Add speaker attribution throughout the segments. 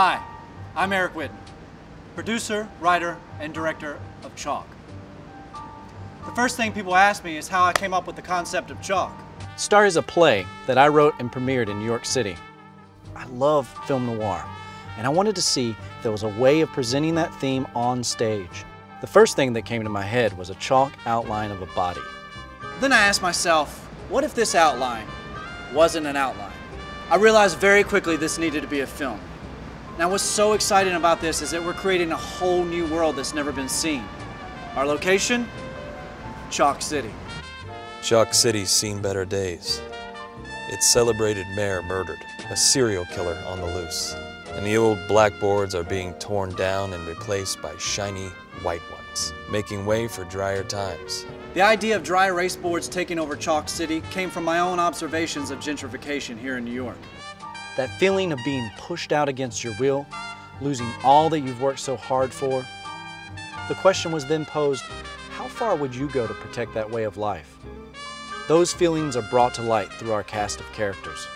Speaker 1: Hi, I'm Eric Whitten, producer, writer, and director of Chalk. The first thing people ask me is how I came up with the concept of chalk.
Speaker 2: Star is a play that I wrote and premiered in New York City. I love film noir, and I wanted to see if there was a way of presenting that theme on stage. The first thing that came to my head was a chalk outline of a body.
Speaker 1: Then I asked myself, what if this outline wasn't an outline? I realized very quickly this needed to be a film. Now what's so exciting about this is that we're creating a whole new world that's never been seen. Our location? Chalk City.
Speaker 3: Chalk City's seen better days. Its celebrated mayor murdered, a serial killer on the loose. And the old blackboards are being torn down and replaced by shiny white ones, making way for drier times.
Speaker 1: The idea of dry erase boards taking over Chalk City came from my own observations of gentrification here in New York.
Speaker 2: That feeling of being pushed out against your will, losing all that you've worked so hard for. The question was then posed, how far would you go to protect that way of life? Those feelings are brought to light through our cast of characters.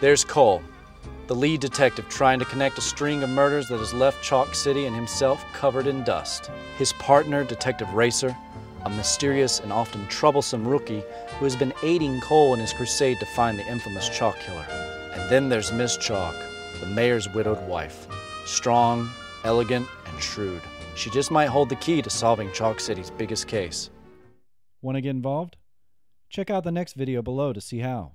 Speaker 2: There's Cole, the lead detective trying to connect a string of murders that has left Chalk City and himself covered in dust. His partner, Detective Racer, a mysterious and often troublesome rookie who has been aiding Cole in his crusade to find the infamous Chalk Killer. And then there's Miss Chalk, the mayor's widowed wife. Strong, elegant, and shrewd. She just might hold the key to solving Chalk City's biggest case.
Speaker 4: Want to get involved? Check out the next video below to see how.